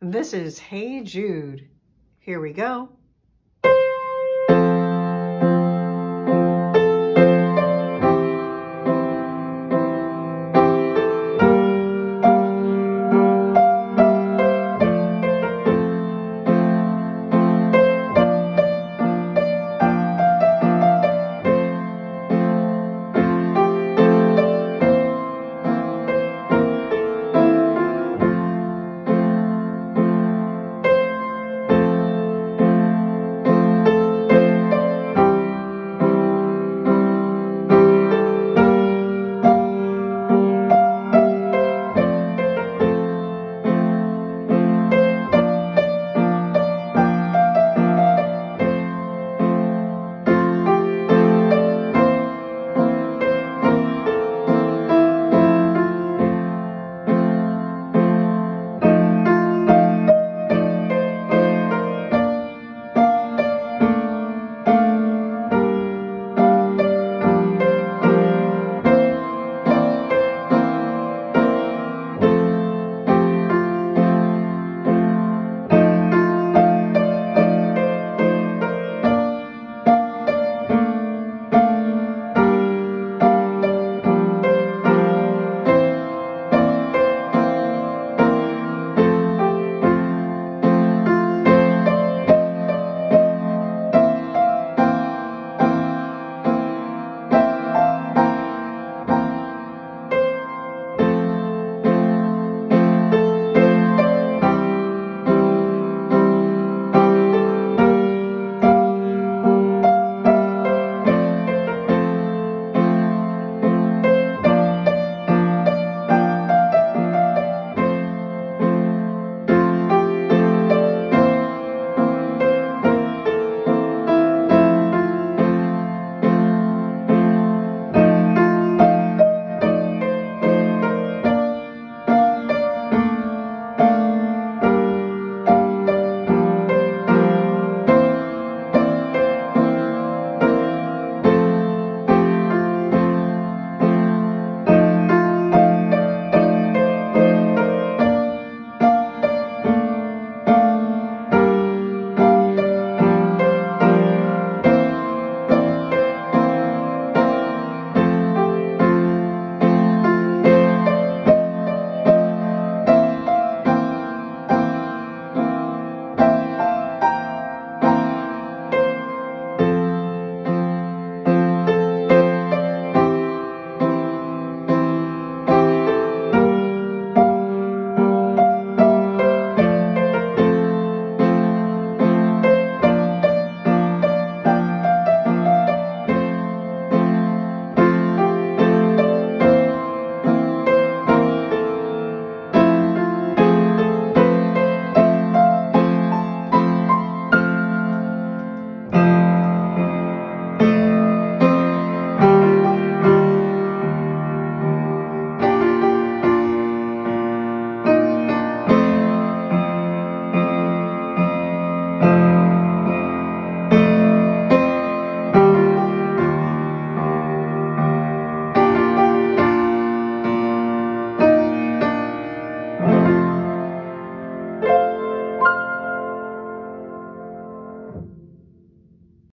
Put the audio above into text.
This is Hey Jude. Here we go.